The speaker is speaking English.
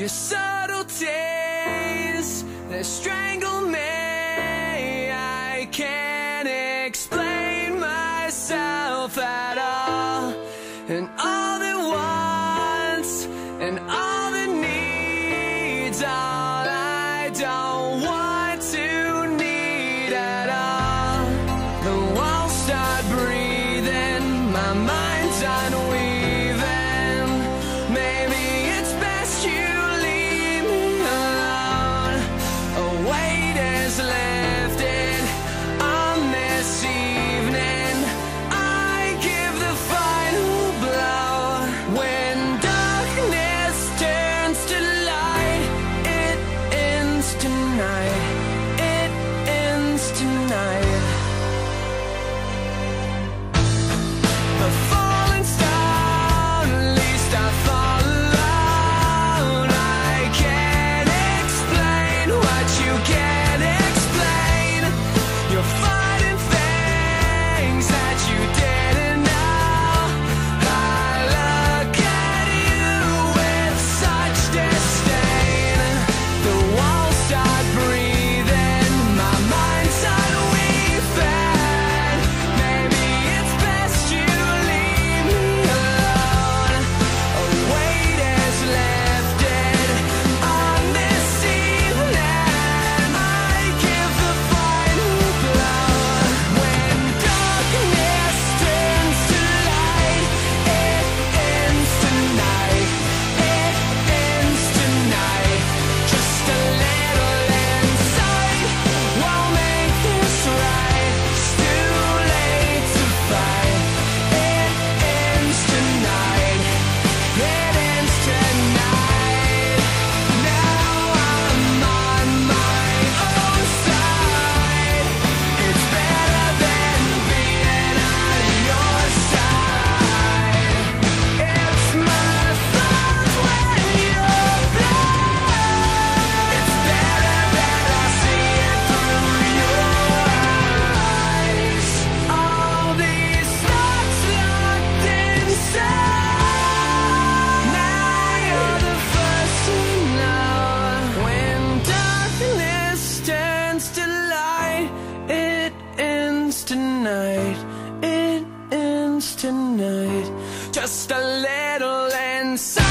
Your subtle taste that strangle me. I can't explain myself at all. And all tonight, just a little inside.